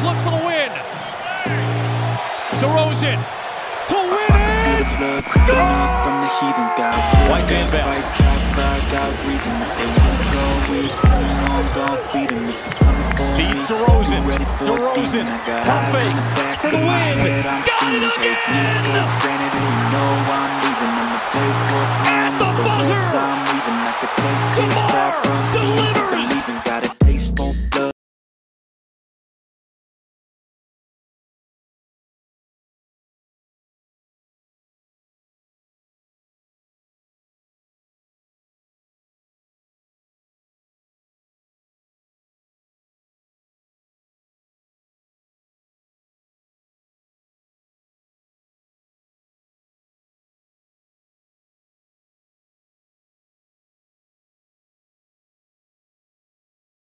Spurs look for the win. DeRozan to win it. from the heathens got White man back. Got reason If they go feed them If Feeds DeRozan. DeRozan. fake. For the win. Got it again. and you know I'm leaving I'm take what's mine the buzzer. I'm leaving. I could take this